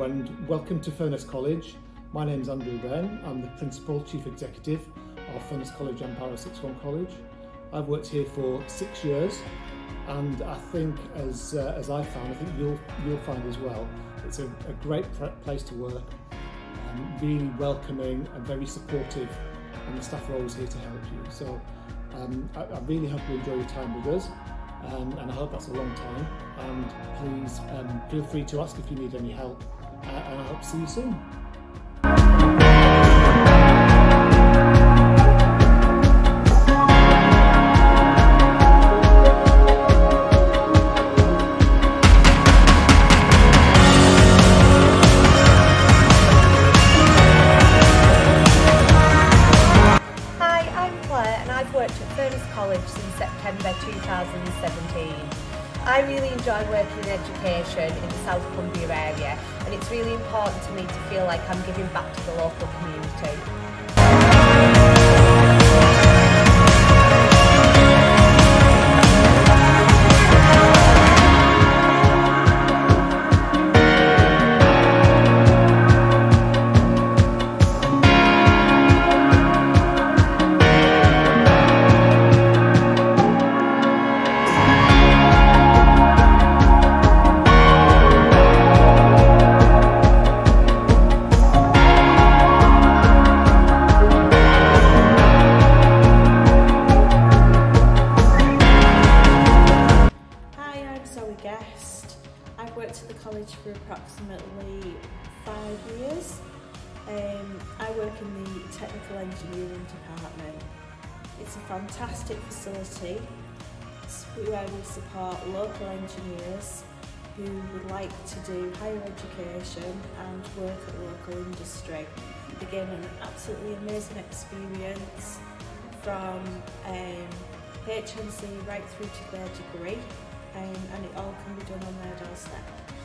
and welcome to Furness College. My name is Andrew Wren. I'm the Principal Chief Executive of Furness College and Sixth Form College. I've worked here for six years and I think as, uh, as I found, I think you'll, you'll find as well, it's a, a great place to work, um, really welcoming and very supportive and the staff are always here to help you. So um, I, I really hope you enjoy your time with us um, and I hope that's a long time and please um, feel free to ask if you need any help uh, and I hope to see you soon. Hi, I'm Claire and I've worked at Furness College since September 2017. I really enjoy working in education in the South Cumbria area and it's really important to me to feel like I'm giving back to the local community. Worked at the college for approximately five years. Um, I work in the technical engineering department. It's a fantastic facility where we support local engineers who would like to do higher education and work at the local industry. They gain an absolutely amazing experience from um, HNC right through to their degree um, and it all can be done on their doorstep.